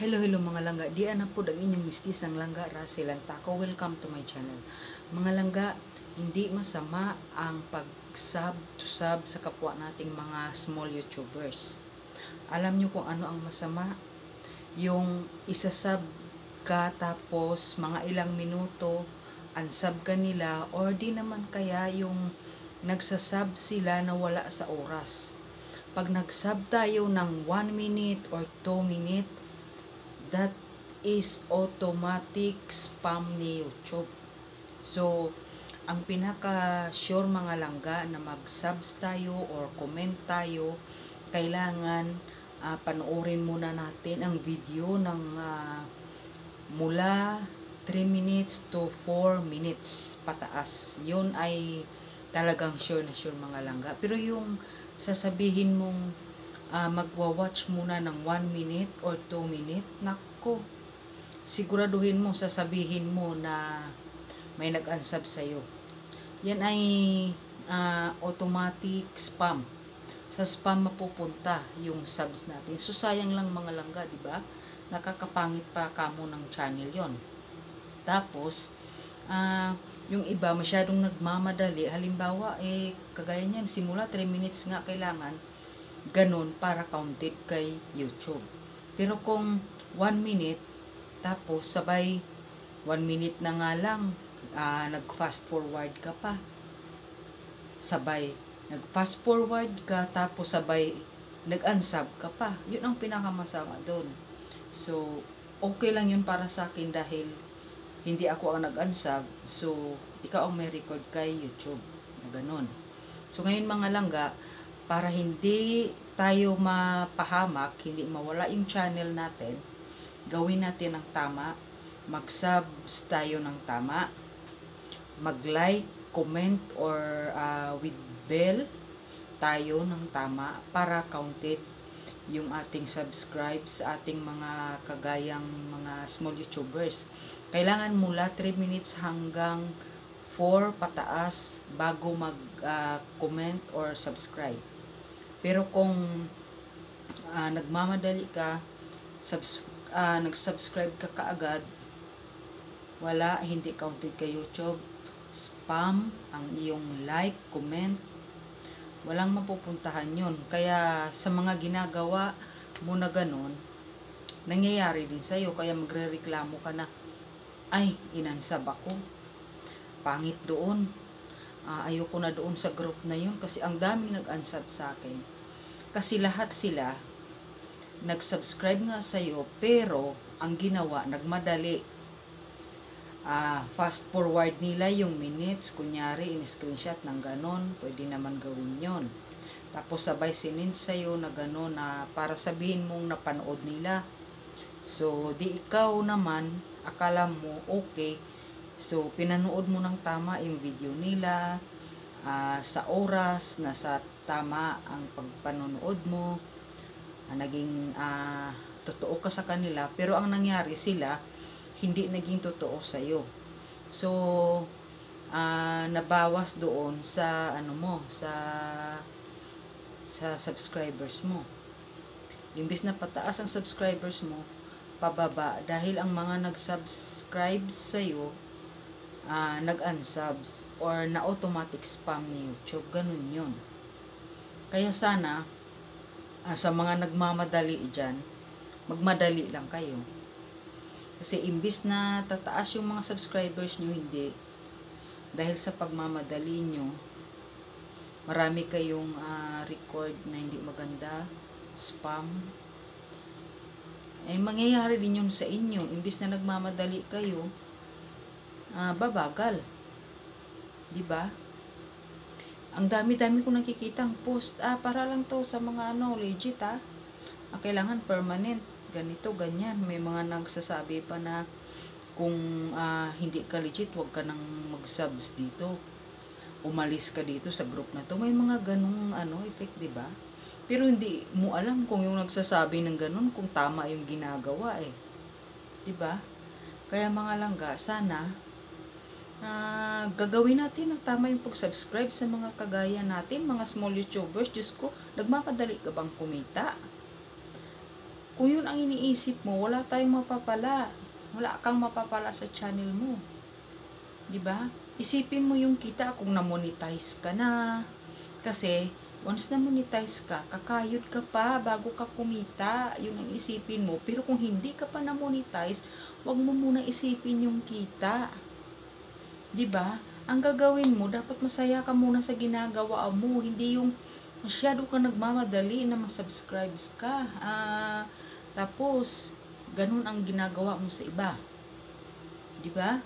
Hello, hello mga langga. Di na po ang inyong mistis ng langga Russell ang. Welcome to my channel. Mga langga, hindi masama ang pag-sub to sub sa kapwa nating mga small YouTubers. Alam nyo kung ano ang masama? Yung isa-sub ka tapos mga ilang minuto unsub ka nila or di naman kaya yung nagsasub sila na wala sa oras. Pag nag-sub tayo ng 1 minute or 2 minute, that is automatic spam ni YouTube. So, ang pinaka-sure mga langga na mag-subs tayo or comment tayo, kailangan uh, panoorin muna natin ang video ng uh, mula 3 minutes to 4 minutes pataas. Yun ay talagang sure na sure mga langga. Pero yung sasabihin mong uh, magwa-watch muna ng 1 minute or 2 minute, nako, siguraduhin mo, sasabihin mo na may nag-unsub sa'yo. Yan ay uh, automatic spam. Sa spam mapupunta yung subs natin. So, sayang lang mga langga, di ba? Nakakapangit pa kamo ng channel yon Tapos, uh, yung iba masyadong nagmamadali. Halimbawa, eh, kagaya niyan, simula 3 minutes nga kailangan, ganun para counted kay YouTube. Pero kung 1 minute, tapos sabay 1 minute na nga lang, uh, nag-fast forward ka pa. Sabay, nag-fast forward ka, tapos sabay nag-unsub ka pa. Yun ang pinakamasama doon. So, okay lang yun para sa akin dahil hindi ako ang nag-unsub. So, ikaw ang may record kay YouTube. Na ganun. So, ngayon mga langga, para hindi tayo mapahamak, hindi mawala yung channel natin, gawin natin ang tama, mag-subs tayo ng tama, mag-like, comment, or uh, with bell tayo ng tama para counted yung ating subscribe sa ating mga kagayang mga small YouTubers. Kailangan mula 3 minutes hanggang 4 pataas bago mag-comment uh, or subscribe. Pero kung uh, nagmamadali ka, subs uh, nag-subscribe ka kaagad, wala, hindi counted kay YouTube. Spam ang iyong like, comment, walang mapupuntahan yun. Kaya sa mga ginagawa mo na ganun, nangyayari din sa'yo. Kaya magre-reklamo ka na, ay, inansab ako. Pangit doon uh, ayoko na doon sa group na yun kasi ang daming nag-unsub sa akin. Kasi lahat sila nag-subscribe nga sa iyo pero ang ginawa nagmadali. Uh, fast forward nila yung minutes, kunyari in-screenshot ng ganon, pwede naman gawin yon. Tapos sabay sinend sa'yo na ganon na para sabihin mong napanood nila. So, di ikaw naman, akala mo okay, So, pinanood mo ng tama yung video nila, uh, sa oras, na sa tama ang pagpanonood mo, uh, naging uh, totoo ka sa kanila, pero ang nangyari sila, hindi naging totoo sa iyo. So, uh, nabawas doon sa ano mo, sa sa subscribers mo. Imbis na pataas ang subscribers mo, pababa dahil ang mga nag-subscribe sa iyo uh, nag-unsubs or na automatic spam ni YouTube. Ganun yun. Kaya sana, uh, sa mga nagmamadali dyan, magmadali lang kayo. Kasi imbis na tataas yung mga subscribers nyo, hindi. Dahil sa pagmamadali nyo, marami kayong uh, record na hindi maganda, spam. Eh, mangyayari din yun sa inyo. Imbis na nagmamadali kayo, uh, babagal. 'Di ba? Ang dami-dami ko nakikita ang post. Ah, para lang to sa mga ano, legit ah. ah kailangan permanent. Ganito, ganyan. May mga nagsasabi pa na kung uh, hindi ka legit, wag ka nang mag-subs dito. Umalis ka dito sa group na to. May mga ganung ano, effect, di ba? Pero hindi mo alam kung yung nagsasabi ng ganun, kung tama yung ginagawa eh. Di ba? Kaya mga langga, sana uh, gagawin natin ang tama yung pag-subscribe sa mga kagaya natin, mga small YouTubers. Diyos ko, nagmapadali ka bang kumita? Kung yun ang iniisip mo, wala tayong mapapala. Wala kang mapapala sa channel mo. ba? Isipin mo yung kita kung na-monetize ka na. Kasi, once na monetize ka, kakayod ka pa bago ka kumita. Yun ang isipin mo. Pero kung hindi ka pa na-monetize, wag mo muna isipin yung kita. 'Di ba? Ang gagawin mo, dapat masaya ka muna sa ginagawa mo. Hindi yung masyado ka nagmamadali na masubscribes ka. Ah, tapos, ganun ang ginagawa mo sa iba. 'Di ba?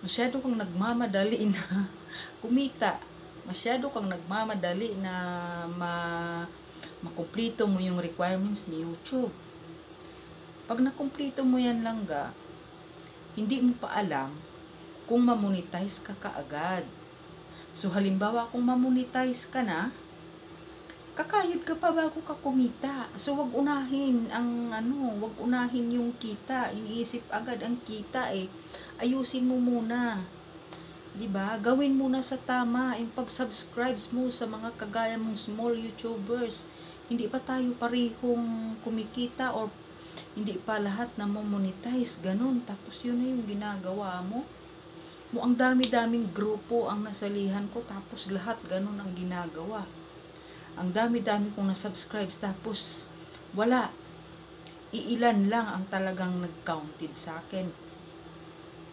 Masyado kang nagmamadali na kumita. Masyado kang nagmamadali na ma makumplito mo yung requirements ni YouTube. Pag nakumplito mo yan lang ga, hindi mo pa alam kung mamonetize ka kaagad. So halimbawa kung mamonetize ka na, kakayod ka pa bago ka kumita. So wag unahin ang ano, wag unahin yung kita. Iniisip agad ang kita eh. Ayusin mo muna. 'Di ba? Gawin muna sa tama yung pag-subscribes mo sa mga kagaya mong small YouTubers. Hindi pa tayo parehong kumikita or hindi pa lahat na monetize ganun. Tapos yun na yung ginagawa mo. Mo ang dami-daming grupo ang nasalihan ko tapos lahat ganun ang ginagawa. Ang dami-dami kong na-subscribes tapos wala. Iilan lang ang talagang nag-counted sa akin.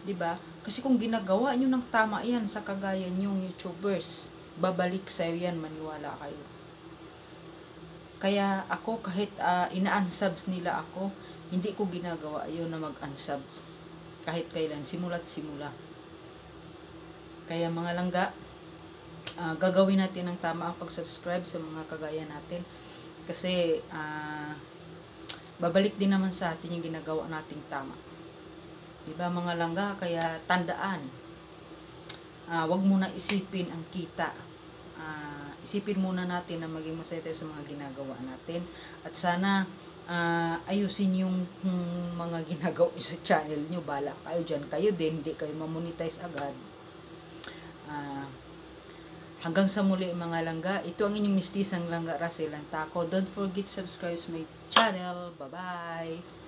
'di ba kasi kung ginagawa nyo ng tama yan sa kagaya nyong youtubers babalik sa yan maniwala kayo. Kaya ako kahit uh, ina-unsubs nila ako hindi ko ginagawa yun na mag-unsubs. Kahit kailan simula't simula kaya mga langga uh, gagawin natin ng tama ang pag-subscribe sa mga kagaya natin. Kasi, uh, babalik din naman sa atin yung ginagawa nating tama. Diba mga langga? Kaya tandaan, uh, wag muna isipin ang kita. Uh, isipin muna natin na maging masaya tayo sa mga ginagawa natin. At sana, uh, ayusin yung hmm, mga ginagawa sa channel nyo. Bala kayo dyan. Kayo din, hindi kayo mamonetize agad. Uh, Hanggang sa muli mga langga, ito ang inyong mistisang langga Russell ang tako. Don't forget subscribe to my channel. Bye-bye!